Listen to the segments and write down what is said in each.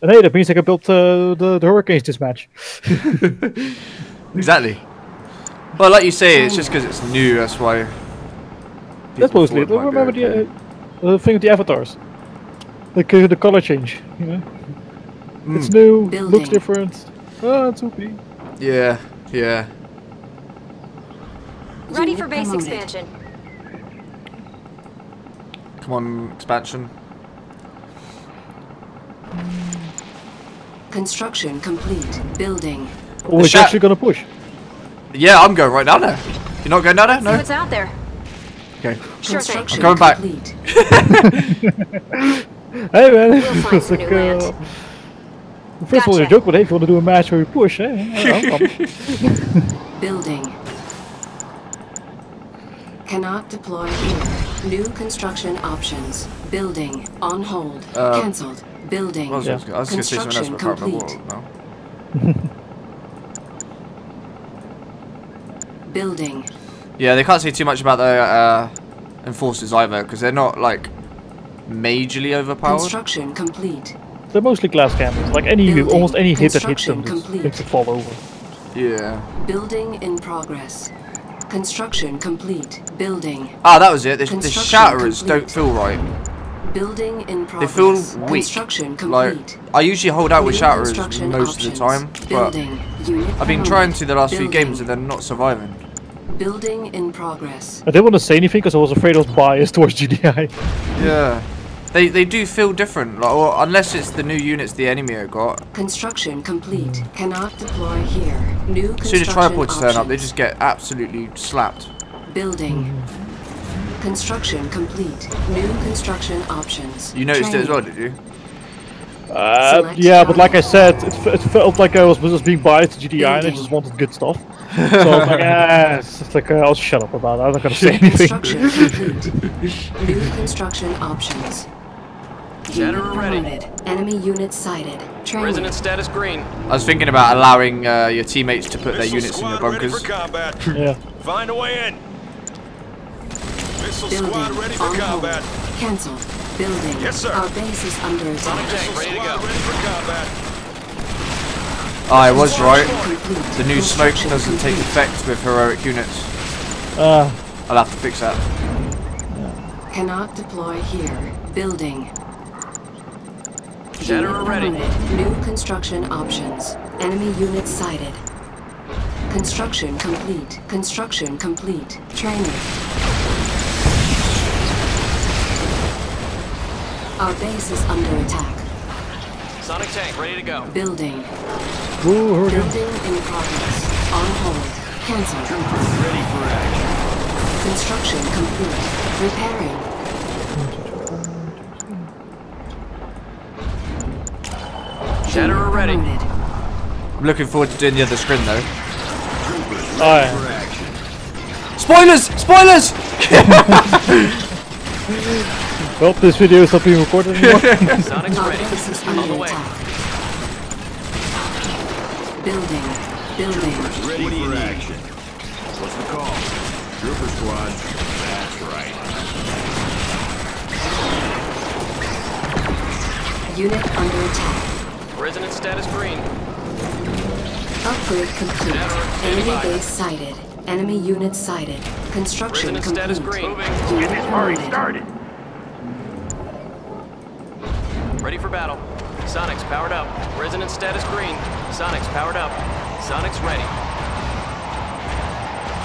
And hey, that means I can build uh, the, the Hurricanes this match. exactly. Well, like you say, it's just because it's new. That's why. That's mostly it. thought it might Remember the, uh, the thing with the avatars? Like uh, the color change, you know? It's Mm. new, looks different. Ah, it's okay. Yeah, yeah. Ready for base expansion. Come on, expansion. Construction complete. Building. Oh, it's sha- actually gonna push. Yeah, I'm going right down there. You're not going down there? See No. what's out there. Okay. Sure thing. Construction I'm coming back. complete. Hey man, We'll it's some like, uh, First of all, you Gotcha. joke, but hey, if you want to do a match where we push, eh? I'll. Building. Cannot deploy here. New construction options. Building. On hold. Uh, Cancelled. Building. I was, Yeah. gonna- I was going to say something else, but I can't remember Construction what now. Building. Yeah, they can't say too much about the uh, enforcers either, because they're not like majorly overpowered. Construction complete. They're mostly glass cannons. Like any, Building. almost any hit that hits them, Construction just makes it fall over. Yeah. Building in progress. Construction complete. Building. Ah, that was it. The, the shatterers complete. don't feel right. Building in They progress. feel weak. Construction Like. I usually hold out with New shatterers construction most of the time, but Building. I've been trying to the last few games and they're not surviving. Building in progress. I didn't want to say anything because I was afraid I was biased towards GDI. Yeah. They they do feel different, like, or unless it's the new units the enemy have got. Construction complete. Cannot deploy here. New construction As soon as construction tripods turn up, they just get absolutely slapped. Building. Mm. Construction complete. New construction options. You noticed it as well, did you? Uh, yeah, but like I said, it, f- it felt like I was just being biased to GDI and I just wanted good stuff. so I was like, ah, it's just like, uh, I'll shut up about it. I'm not gonna say anything. Construction complete. New construction options. Unit General ready. Enemy unit sighted. Training. Resonance status green. I was thinking about allowing uh, your teammates to put their units in your bunkers. yeah. Find a way in. Missile Building. squad ready for On hold. combat. Cancelled. Building. Yes, sir. Our base is under Sonic attack. tank ready to go. ready for combat. I was right. The new smoke doesn't take effect with heroic units. Uh, I'll have to fix that. Cannot deploy here. Building. General Unit ready. New construction options. Enemy unit sighted. Construction complete. Construction complete. Training. Our base is under attack. Sonic tank ready to go. Building. ooh, hurry. Building in progress. On hold. Cancelled. Ready for action. Construction complete. Repairing. General ready. Promoted. I'm looking forward to doing the other screen though. Oh, yeah. Spoilers! Spoilers! Well, this video is not being recorded anymore. Sonic's Our ready. base is On the way. Building. Building. Ready for action. What's the call? Trooper squad. That's right. Unit under attack. Resonance status green. Upgrade complete. General, Enemy standby. base sighted. Enemy unit sighted. Construction Resonance complete. status green. Unit promoted. Ready for battle. Sonics powered up. Resonance status green. Sonics powered up. Sonics ready.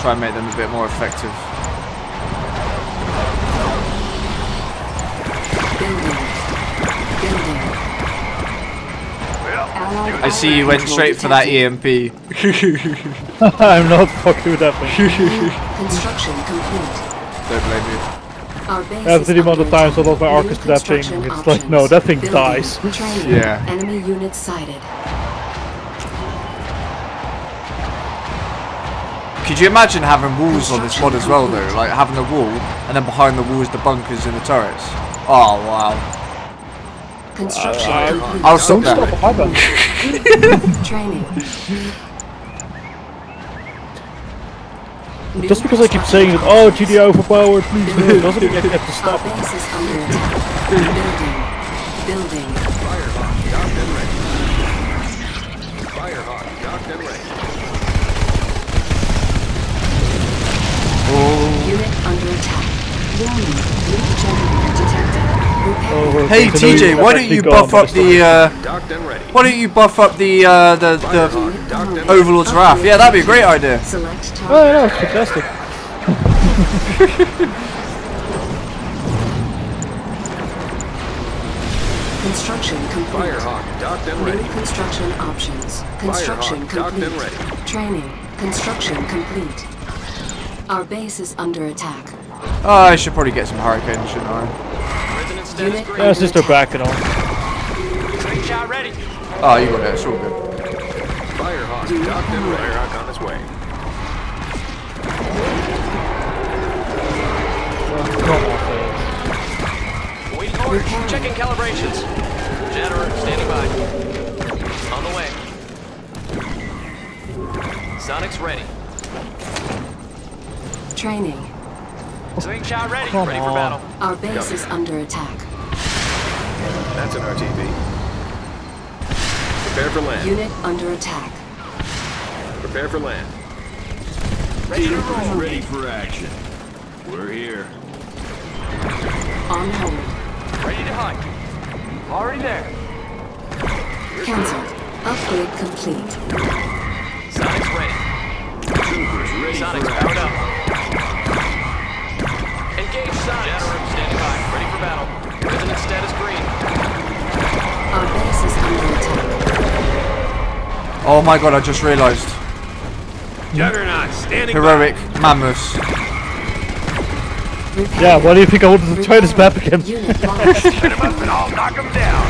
Try and make them a bit more effective. Building. Building. Allied I see you went straight for that. EMP. I'm not fucking with that thing. Construction complete. Don't blame you. Our base After is the amount of under times I attack. lost my New Orcas to that thing, construction it's like, no, that thing Building. dies. Training. Yeah. Enemy unit sighted. Could you imagine having walls on this mod as well though? Like having a wall and then behind the wall is the bunkers and the turrets. Oh wow. Construction uh, complete. I'll stop Don't that. stop my gun. Training. Just because I keep saying it, oh TDO for power, please doesn't mean I have to stop. Oh, hey TJ, why don't you buff up the uh, why don't you buff up the uh, the the Firehawk docked. Overlord's Wrath? Yeah, that'd be a great idea. Select Oh, target. yeah, it's fantastic. Construction complete. Firehawk docked and New ready. construction options. Construction Firehawk docked and complete. ready. Training. Construction complete. Our base is under attack. Oh, I should probably get some hurricanes, shouldn't I? Resonance status Unit. Yeah, it's just her back and all. Slingshot ready. Oh, you got it. It's all good. Firehawk docked and ready. Firehawk on its way. Come on, fellas. Waiting orders. Checking calibrations. Jetterer standing by. On the way. Sonic's ready. Training. Slingshot ready. Come ready for on. battle. Our base is under attack. That's an RTV. Prepare for land. Unit under attack. Prepare for land. Ready to roll. Ready for action. We're here. On hold. Ready to hunt. Already there. Cancelled. Upgrade complete. Sonic's ready. Troopers ready Sonic's for powered up. Engage Sonics. Jetterer standing by. Ready for battle. Resonance status green. Our base is under attack. Oh my god, I just realised. Juggernaut standing Heroic mammoths. Repair. Yeah, why do you think I wanted to try this map again? Unit lost. and I'll knock him down.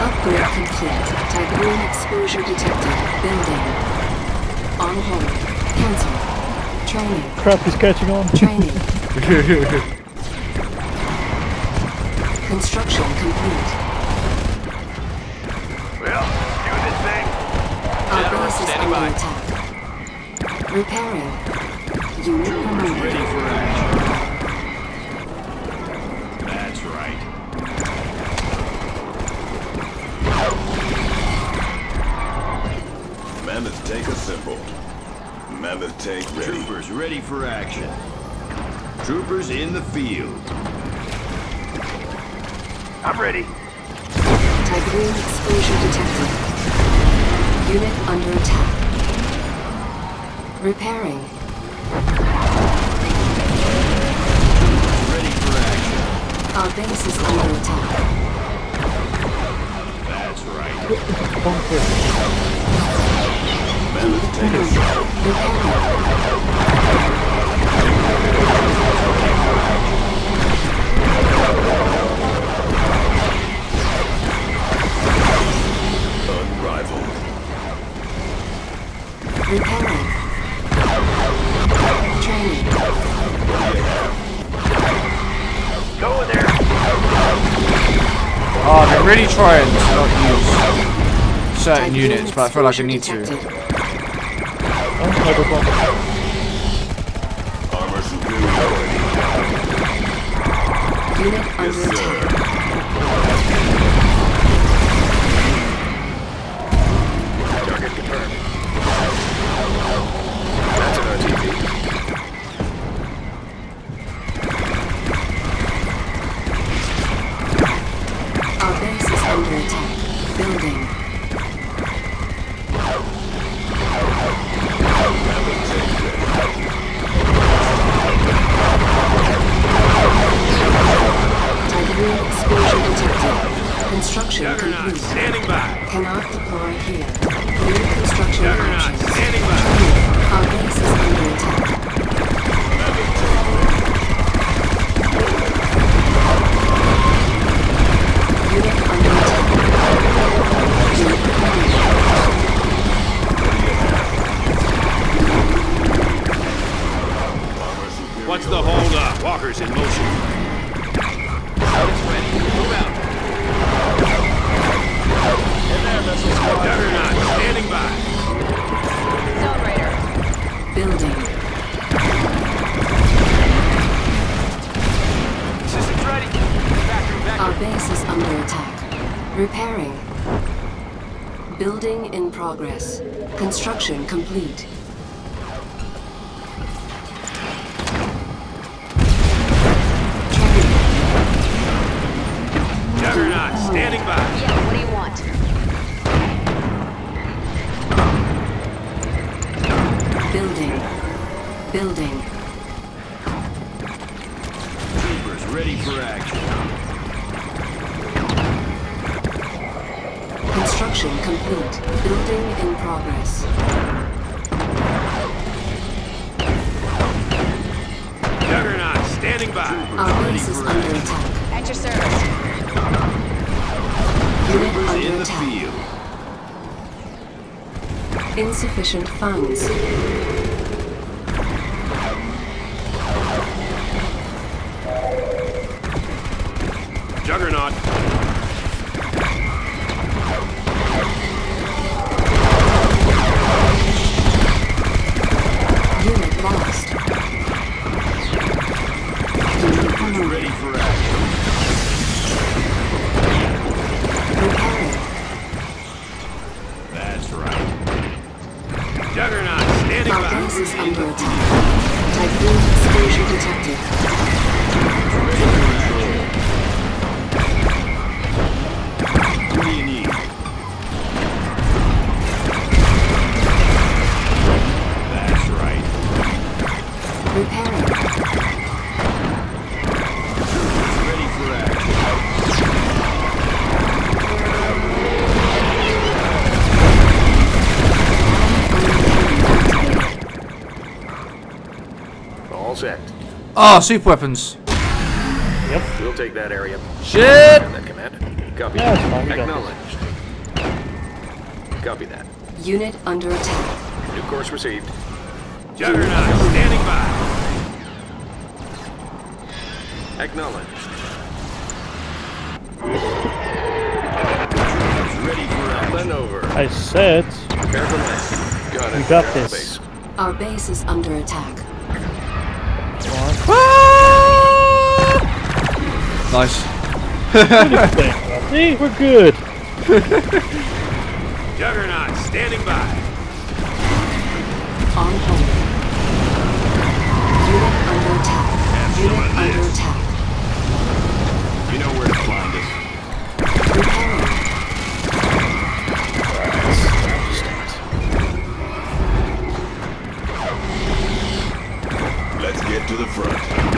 Upgrade complete. Tiberium exposure detected. Building. On hold. Cancel. Training. Crap, he's catching on. Training. Construction complete. Well, do this thing. Our General, base is standing under by. attack. Repairing. Unit promoted. Ready for action. That's right. Mammoth tank a symbol. Mammoth tank ready. Troopers ready for action. Troopers in the field. I'm ready. Tiberium exposure detected. Unit under attack. Repairing. Ready for action. Our base is under attack. That's right. Mammoth tank a. Repairing. Units, but I feel like I need to. detected. Microphone. Armor superiority. Unit under attack. Repairing. Building in progress. Construction complete. Standing by. Our base is under attack. At your service. Unit Troopers under in the attack. field. Insufficient funds. Ah, oh, super weapons. Yep. We'll take that area. Shit! That command. Copy. Yeah, it's fine, Acknowledged. Copy that. Unit under attack. New course received. Juggernaut, standing by. Acknowledged. Ready for action. Over. I said, Prepare for land. Got. We got this. base. Our base is under attack. Ah! Nice. see, we're good. Juggernaut, standing by. On hold. Unit under attack. Unit under attack. To the front.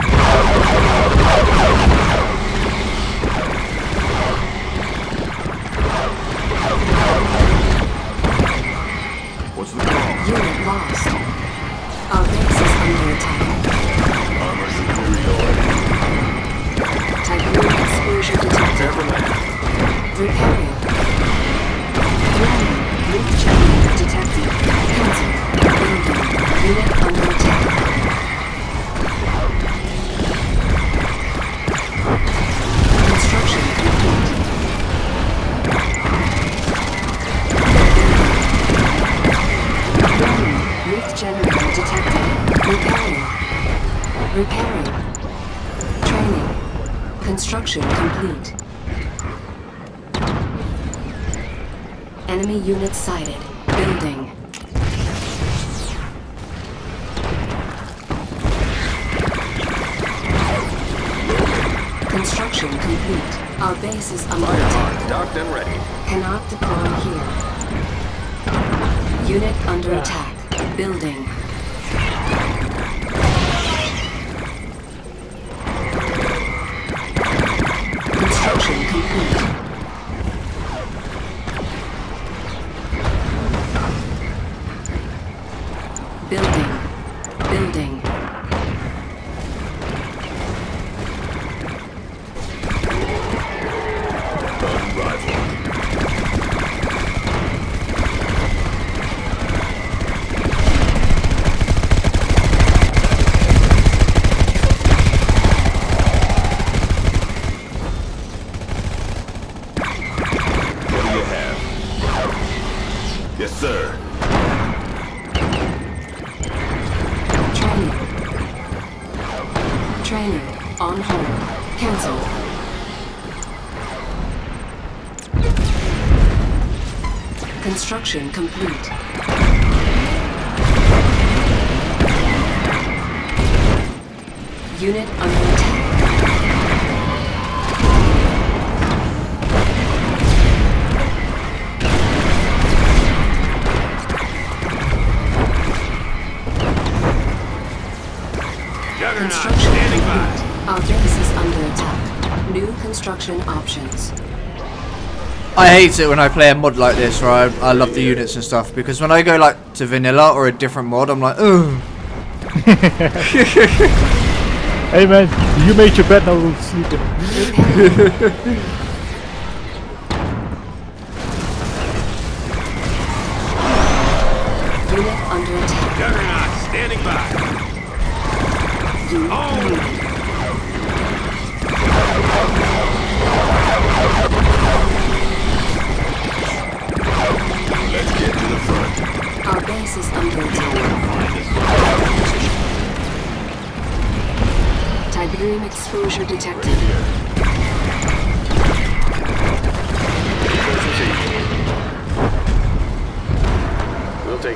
Unit under attack. Building. Construction complete. Building. Training. On hold. Cancelled. Construction complete. Unit under attack. New construction options. I hate it when I play a mod like this where I, I love the units and stuff because when I go like to vanilla or a different mod, I'm like, ugh. Hey man, you made your bed, now we'll sleep in it. Unit under attack. Juggernaut, standing by. Let's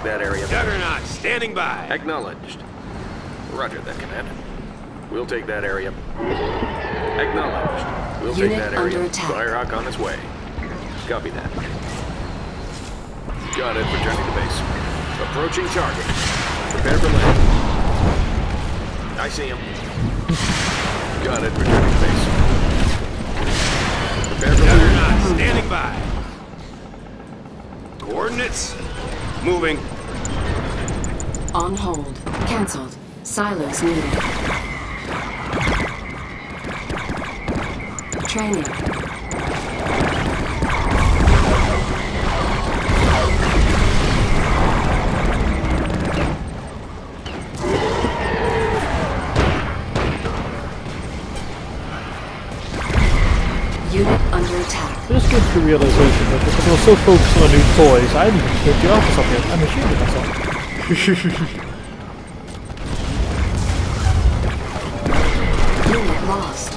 that area. Juggernaut, standing by. Acknowledged. Roger that, Commander. We'll take that area. Acknowledged. We'll take that area. under attack. Firehawk on its way. Copy that. Got it. Returning to base. Approaching target. Prepare for landing. I see him. Got it. Returning to base. Prepare for landing. Juggernaut, standing by. Coordinates. Moving. On hold. Cancelled. Silos needed. Training. Unit under attack. Came to the realization that because I was so focused on the new toys, I didn't even take the office up. I'm ashamed of myself. Unit lost.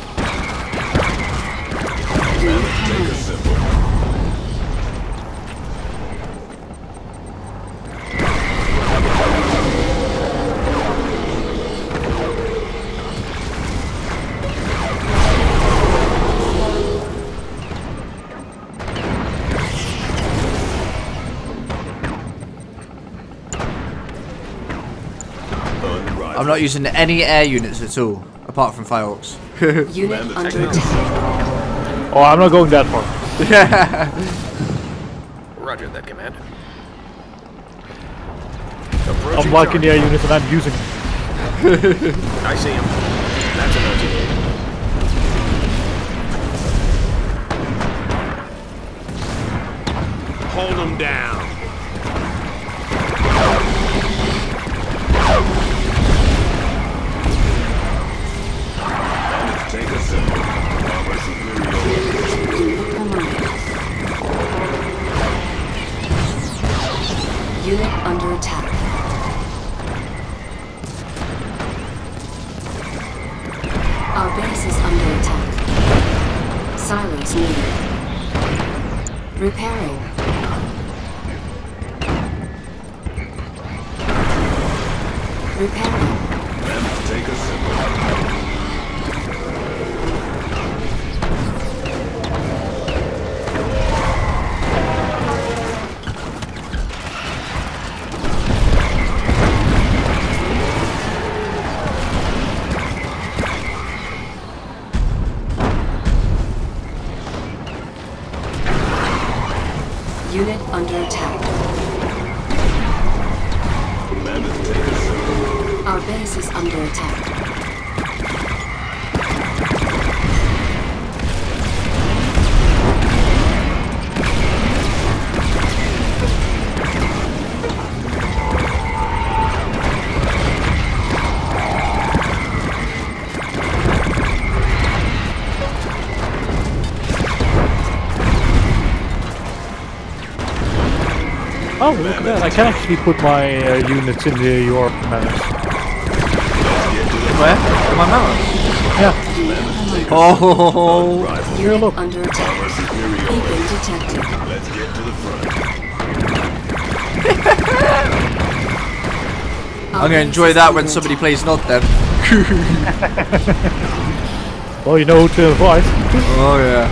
I'm not using any air units at all, apart from Firehawks. Unit under attack. Oh, I'm not going that far. Roger that, Commander. I'm Approaching liking the air units and I'm using them. I see him. That's a note. Hold them down. Under attack. Mammoth, tank a simple. Our base is under attack. Can actually put my uh, units in the York manners. Where? My mouse. Yeah, Oh, Rifle. here, look. Under attack. Armor. Beacon detected. Let's get to the front. I'm gonna enjoy that when somebody plays not then. Well, you know who to avoid. Oh yeah.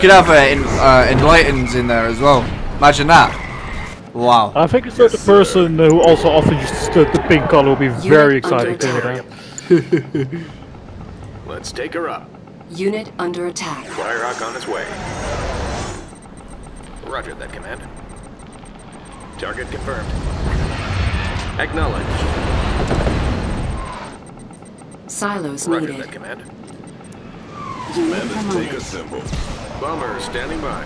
Could have uh, en- uh, enlightened in there as well. Imagine that. Wow. I think a certain person who also often uses the, the pink color will be very Unit under excited to hear that. Let's take her up. Unit under attack. Firehawk on its way. Roger that, Command. Target confirmed. Acknowledged. Silos Roger needed. that, Command. Unit Mammoth, tank promoted. assemble. Bomber standing by.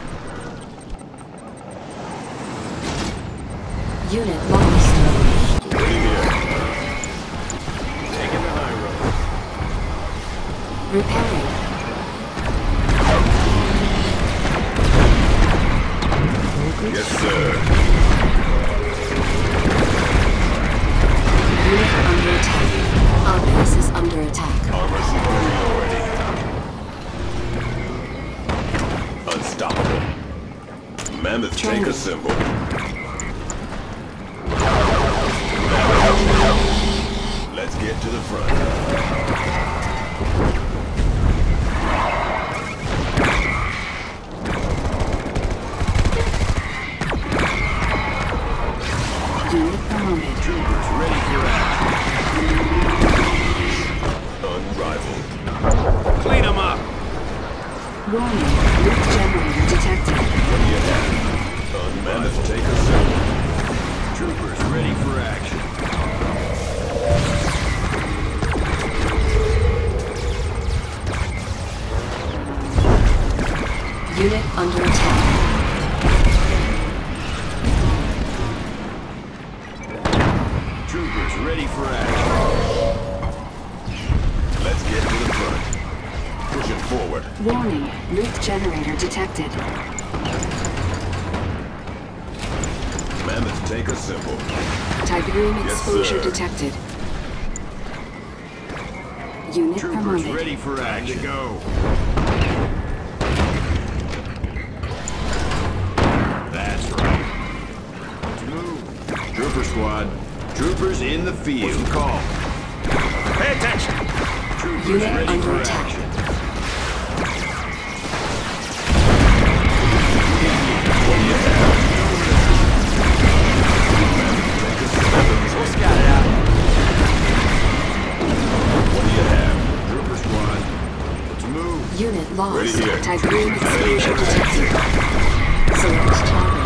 Unit lost. Ready here. Taking the high road. Repairing. Yes, sir. Unit under attack. Our base is under attack. Armor superiority. Unstoppable. Mammoth, tank Training. assemble. Let's get to the front. Troopers ready for action. Unrivaled. Clean them up. Warning. Tiberium Yes, exposure sir. detected. Unit Troopers promoted. ready for action. go. That's right. Let's move. Trooper squad. Troopers in the field. What's the call? Pay attention. Troopers Unit ready under for attack. action. It out. What do you have? Trooper squad. Let's move. Unit lost. Ready here. Tiberium exposure detected. Select target.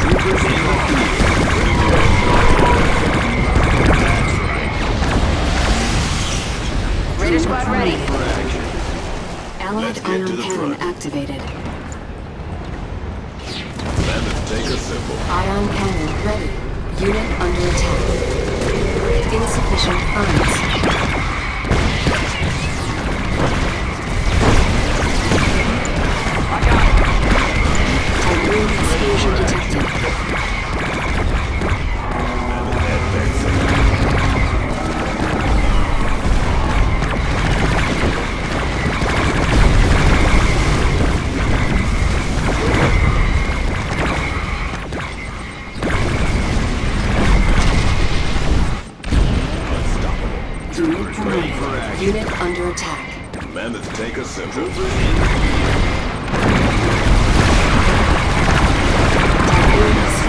Troopers in the field. Ready. Action. Allied Let's get to ion cannon activated. Take assemble. Ion cannon ready. Unit under attack. Insufficient funds. I Tiberium exposure detected.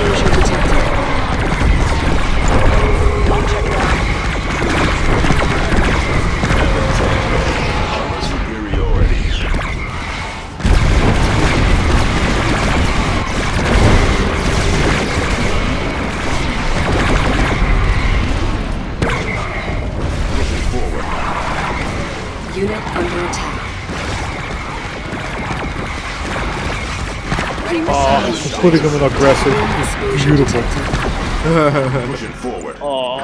Exposure detected. Putting them in aggressive is beautiful. Pushing forward. Oh,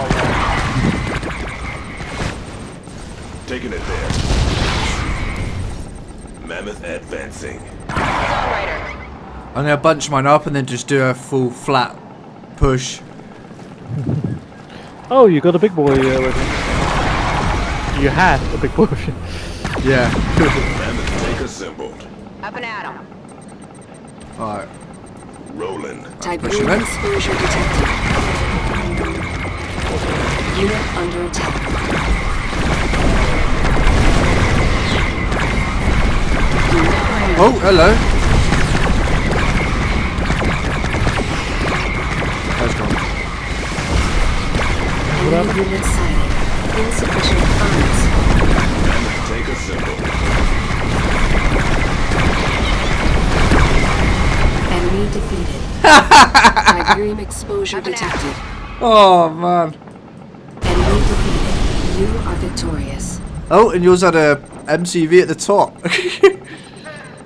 Taking it there. Mammoth advancing. I'm gonna bunch mine up and then just do a full flat push. oh, you got a big boy uh, with you. You had a big boy. Yeah. Mammoth, tank assembled. Up and at 'em. Alright rolling. Detected. Unit under attack. Oh, hello. That's gone. What happened? Insufficient funds. Take a. defeated. Tiberium exposure detected. Oh man. Enemy defeated. You are victorious. Oh, and yours had a MCV at the top.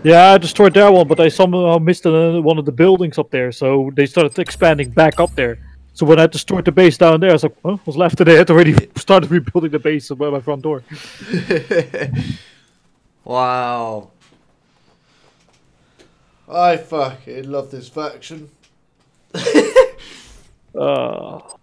Yeah, I destroyed that one, but I somehow missed one of the buildings up there, so they started expanding back up there. So when I destroyed the base down there, I was like, huh, what's left of it? I had already started rebuilding the base by my front door. wow. I fucking love this faction. Uh,